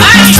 Bye.